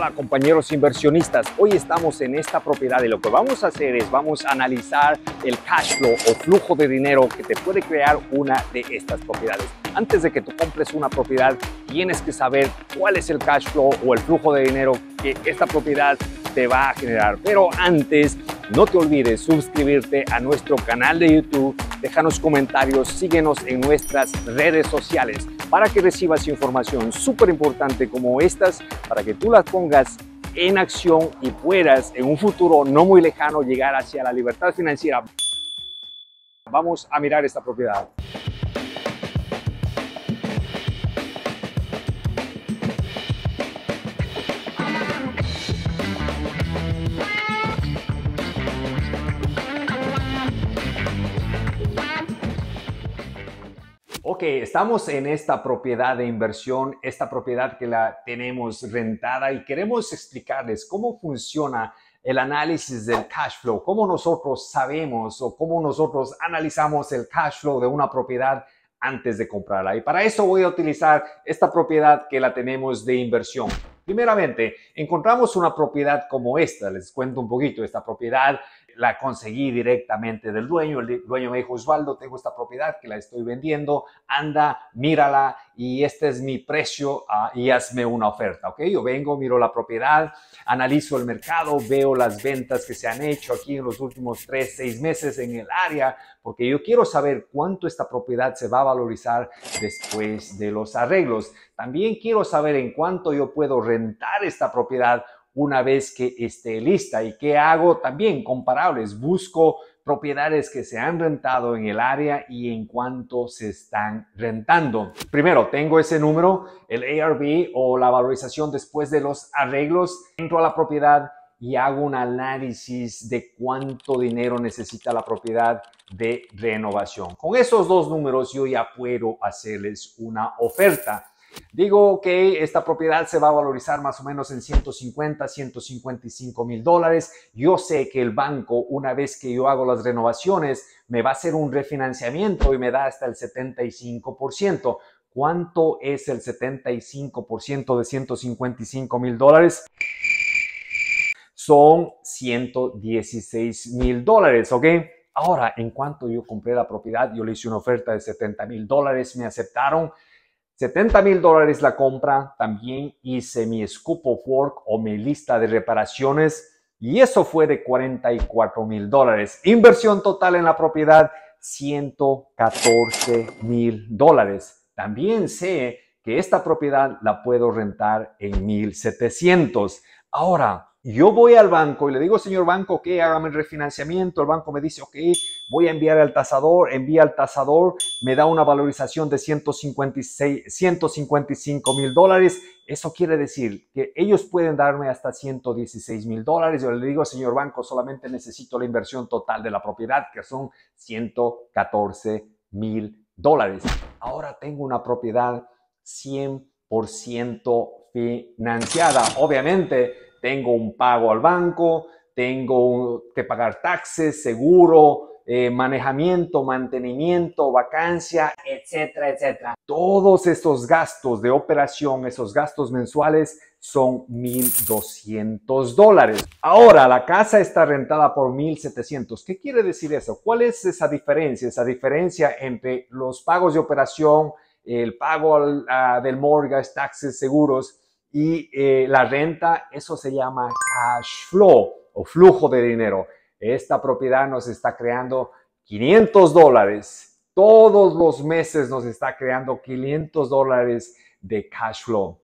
Hola compañeros inversionistas, hoy estamos en esta propiedad y lo que vamos a hacer es vamos a analizar el cash flow o flujo de dinero que te puede crear una de estas propiedades. Antes de que tú compres una propiedad, tienes que saber cuál es el cash flow o el flujo de dinero que esta propiedad te va a generar. Pero antes, no te olvides suscribirte a nuestro canal de YouTube, déjanos comentarios, síguenos en nuestras redes sociales para que recibas información súper importante como estas, para que tú las pongas en acción y puedas en un futuro no muy lejano llegar hacia la libertad financiera. Vamos a mirar esta propiedad. Ok, estamos en esta propiedad de inversión, esta propiedad que la tenemos rentada y queremos explicarles cómo funciona el análisis del cash flow, cómo nosotros sabemos o cómo nosotros analizamos el cash flow de una propiedad antes de comprarla. Y para eso voy a utilizar esta propiedad que la tenemos de inversión. Primeramente, encontramos una propiedad como esta. Les cuento un poquito. Esta propiedad la conseguí directamente del dueño. El dueño me dijo, Osvaldo, tengo esta propiedad que la estoy vendiendo, anda, mírala y este es mi precio ah, y hazme una oferta, ¿ok? Yo vengo, miro la propiedad, analizo el mercado, veo las ventas que se han hecho aquí en los últimos tres, seis meses en el área, porque yo quiero saber cuánto esta propiedad se va a valorizar después de los arreglos. También quiero saber en cuánto yo puedo rentar esta propiedad una vez que esté lista. ¿Y qué hago? También comparables. Busco propiedades que se han rentado en el área y en cuánto se están rentando. Primero, tengo ese número, el ARV o la valorización después de los arreglos. Entro a la propiedad y hago un análisis de cuánto dinero necesita la propiedad de renovación. Con esos dos números yo ya puedo hacerles una oferta. Digo que esta propiedad se va a valorizar más o menos en 150, 155 mil dólares. Yo sé que el banco, una vez que yo hago las renovaciones, me va a hacer un refinanciamiento y me da hasta el 75%. ¿Cuánto es el 75% de 155 mil dólares? Son 116 mil dólares, ¿ok? Ahora, en cuanto yo compré la propiedad, yo le hice una oferta de 70 mil dólares, me aceptaron 70 mil dólares la compra, también hice mi scoop of work o mi lista de reparaciones y eso fue de 44 mil dólares. Inversión total en la propiedad, 114 mil dólares. También sé que esta propiedad la puedo rentar en 1700. Ahora, yo voy al banco y le digo, señor banco, que hágame el refinanciamiento. El banco me dice, ok, voy a enviar al tasador, envía al tasador, me da una valorización de 156, 155 mil dólares. Eso quiere decir que ellos pueden darme hasta 116 mil dólares. Yo le digo, señor banco, solamente necesito la inversión total de la propiedad, que son 114 mil dólares. Ahora tengo una propiedad 100% financiada. Obviamente, tengo un pago al banco, tengo que pagar taxes, seguro, eh, manejamiento, mantenimiento, vacancia, etcétera, etcétera. Todos estos gastos de operación, esos gastos mensuales son 1.200 dólares. Ahora, la casa está rentada por 1.700. ¿Qué quiere decir eso? ¿Cuál es esa diferencia? Esa diferencia entre los pagos de operación, el pago del mortgage, taxes, seguros y eh, la renta, eso se llama cash flow o flujo de dinero. Esta propiedad nos está creando 500 dólares. Todos los meses nos está creando 500 dólares de cash flow.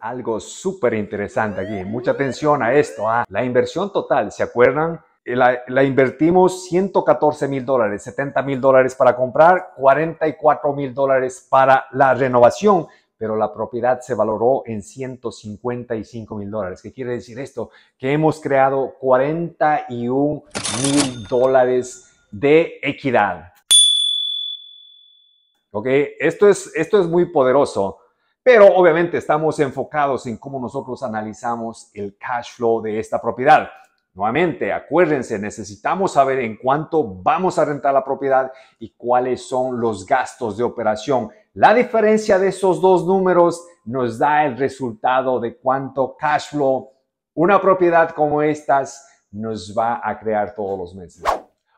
Algo súper interesante aquí. Mucha atención a esto. ¿ah? La inversión total, ¿se acuerdan? La, la, invertimos 114 mil dólares, 70 mil dólares para comprar, 44 mil dólares para la renovación pero la propiedad se valoró en 155 mil dólares. ¿Qué quiere decir esto? Que hemos creado 41 mil dólares de equidad. ¿Ok? Esto es, esto es muy poderoso, pero obviamente estamos enfocados en cómo nosotros analizamos el cash flow de esta propiedad. Nuevamente, acuérdense, necesitamos saber en cuánto vamos a rentar la propiedad y cuáles son los gastos de operación. La diferencia de esos dos números nos da el resultado de cuánto cash flow una propiedad como estas nos va a crear todos los meses.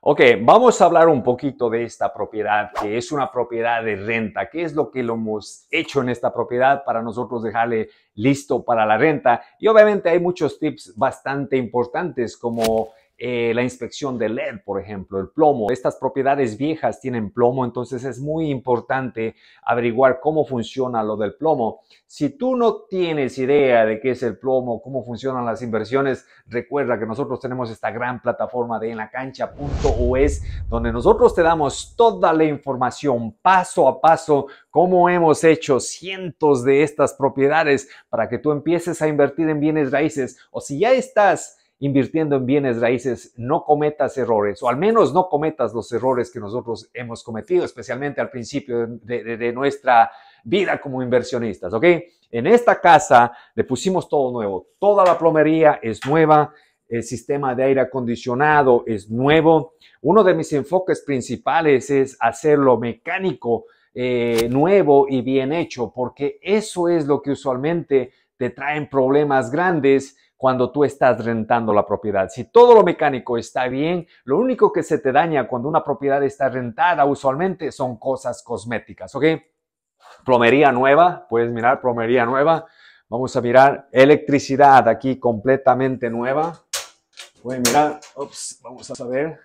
Ok, vamos a hablar un poquito de esta propiedad, que es una propiedad de renta. ¿Qué es lo que lo hemos hecho en esta propiedad para nosotros dejarle listo para la renta? Y obviamente hay muchos tips bastante importantes como eh, la inspección de LED, por ejemplo, el plomo. Estas propiedades viejas tienen plomo, entonces es muy importante averiguar cómo funciona lo del plomo. Si tú no tienes idea de qué es el plomo, cómo funcionan las inversiones, recuerda que nosotros tenemos esta gran plataforma de enlacancha.us donde nosotros te damos toda la información paso a paso, cómo hemos hecho cientos de estas propiedades para que tú empieces a invertir en bienes raíces o si ya estás invirtiendo en bienes raíces, no cometas errores, o al menos no cometas los errores que nosotros hemos cometido, especialmente al principio de, nuestra vida como inversionistas, ¿ok? En esta casa le pusimos todo nuevo, toda la plomería es nueva, el sistema de aire acondicionado es nuevo. Uno de mis enfoques principales es hacerlo mecánico, eh, nuevo y bien hecho, porque eso es lo que usualmente te traen problemas grandes cuando tú estás rentando la propiedad. Si todo lo mecánico está bien, lo único que se te daña cuando una propiedad está rentada usualmente son cosas cosméticas, ¿ok? Plomería nueva, puedes mirar plomería nueva. Vamos a mirar electricidad aquí completamente nueva. A mirar, ups, vamos a ver,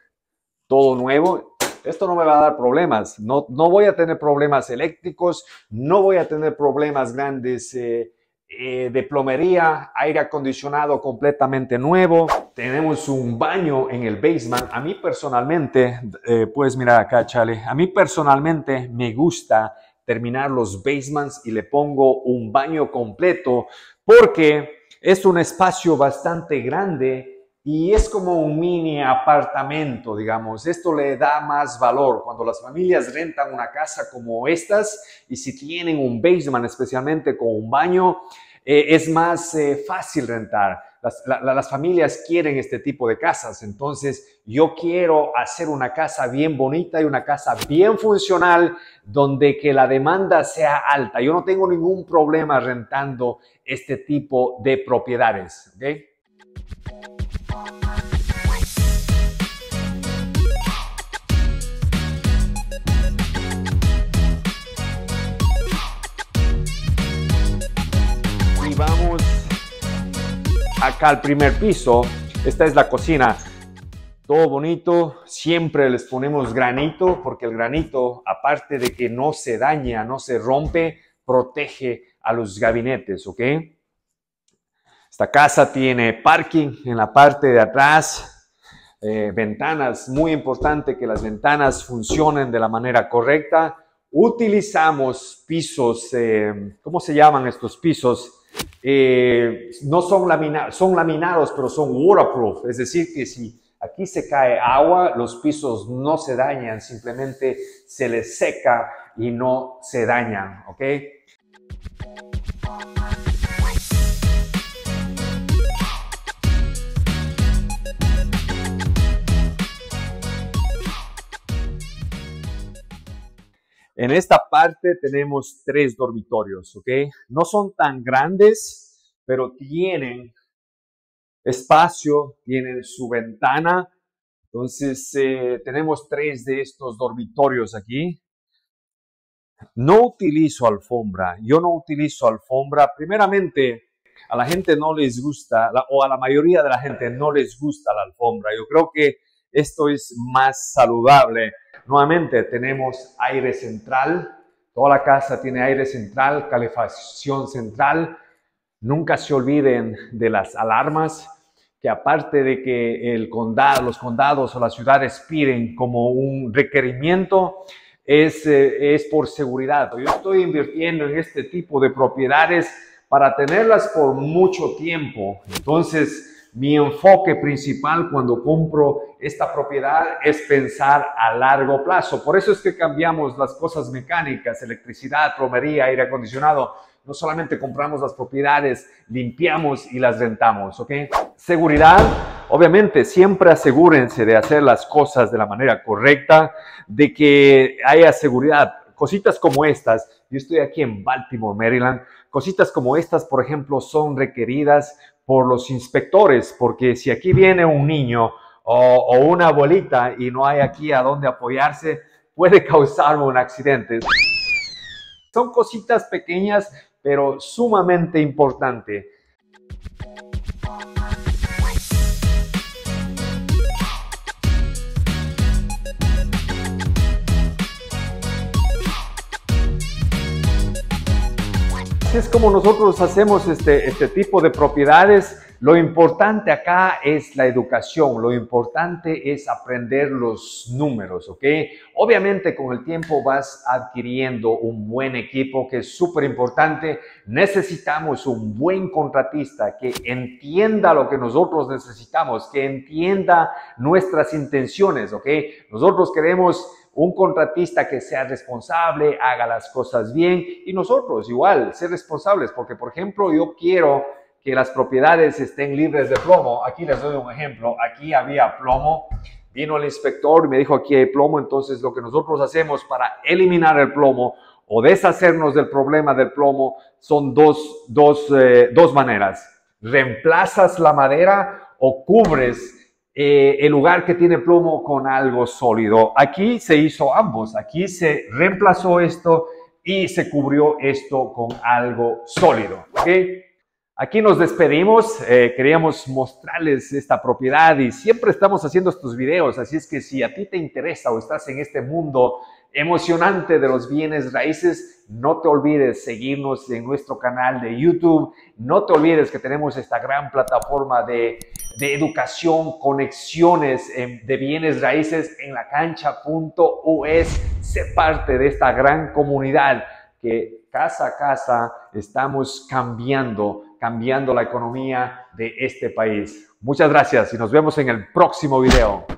todo nuevo. Esto no me va a dar problemas, no, no voy a tener problemas eléctricos, no voy a tener problemas grandes eh, eh, de plomería, aire acondicionado completamente nuevo. Tenemos un baño en el basement. A mí personalmente, eh, puedes mirar acá, Chale, a mí personalmente me gusta terminar los basements y le pongo un baño completo porque es un espacio bastante grande y es como un mini apartamento, digamos. Esto le da más valor cuando las familias rentan una casa como estas y si tienen un basement, especialmente con un baño, eh, es más eh, fácil rentar. Las, las, familias quieren este tipo de casas. Entonces, yo quiero hacer una casa bien bonita y una casa bien funcional donde que la demanda sea alta. Yo no tengo ningún problema rentando este tipo de propiedades. ¿okay? Acá al primer piso. Esta es la cocina. Todo bonito, siempre les ponemos granito porque el granito, aparte de que no se daña, no se rompe, protege a los gabinetes, ¿ok? Esta casa tiene parking en la parte de atrás, eh, ventanas, muy importante que las ventanas funcionen de la manera correcta. Utilizamos pisos, eh, ¿cómo se llaman estos pisos? Eh, no son, laminados, son laminados, pero son waterproof, es decir, que si aquí se cae agua, los pisos no se dañan, simplemente se les seca y no se dañan, ¿ok? En esta parte tenemos tres dormitorios, ¿ok? No son tan grandes, pero tienen espacio, tienen su ventana. Entonces, eh, tenemos tres de estos dormitorios aquí. No utilizo alfombra. Yo no utilizo alfombra. Primeramente, a la gente no les gusta, o a la mayoría de la gente no les gusta la alfombra. Yo creo que esto es más saludable Nuevamente tenemos aire central, toda la casa tiene aire central, calefacción central. Nunca se olviden de las alarmas, que aparte de que el condado, los condados o las ciudades piden como un requerimiento, es, eh, es por seguridad. Yo estoy invirtiendo en este tipo de propiedades para tenerlas por mucho tiempo. Entonces, mi enfoque principal cuando compro esta propiedad es pensar a largo plazo. Por eso es que cambiamos las cosas mecánicas, electricidad, plomería, aire acondicionado. No solamente compramos las propiedades, limpiamos y las rentamos, ¿ok? Seguridad, obviamente, siempre asegúrense de hacer las cosas de la manera correcta, de que haya seguridad Cositas como estas, yo estoy aquí en Baltimore, Maryland, cositas como estas, por ejemplo, son requeridas por los inspectores, porque si aquí viene un niño o, una abuelita y no hay aquí a dónde apoyarse, puede causar un accidente. Son cositas pequeñas, pero sumamente importantes. Es como nosotros hacemos este, este tipo de propiedades. Lo importante acá es la educación, lo importante es aprender los números, ¿ok? Obviamente con el tiempo vas adquiriendo un buen equipo que es súper importante. Necesitamos un buen contratista que entienda lo que nosotros necesitamos, que entienda nuestras intenciones, ¿ok? Nosotros queremos un contratista que sea responsable, haga las cosas bien y nosotros igual, ser responsables, porque por ejemplo yo quiero que las propiedades estén libres de plomo. Aquí les doy un ejemplo, aquí había plomo, vino el inspector y me dijo aquí hay plomo, entonces lo que nosotros hacemos para eliminar el plomo o deshacernos del problema del plomo son dos, dos, eh, dos maneras. Reemplazas la madera o cubres eh, el lugar que tiene plomo con algo sólido. Aquí se hizo ambos, aquí se reemplazó esto y se cubrió esto con algo sólido. Aquí nos despedimos, eh, queríamos mostrarles esta propiedad y siempre estamos haciendo estos videos, así es que si a ti te interesa o estás en este mundo emocionante de los bienes raíces, no te olvides seguirnos en nuestro canal de YouTube, no te olvides que tenemos esta gran plataforma de, educación, conexiones de bienes raíces en la cancha.us, sé parte de esta gran comunidad que casa a casa estamos cambiando, cambiando la economía de este país. Muchas gracias y nos vemos en el próximo video.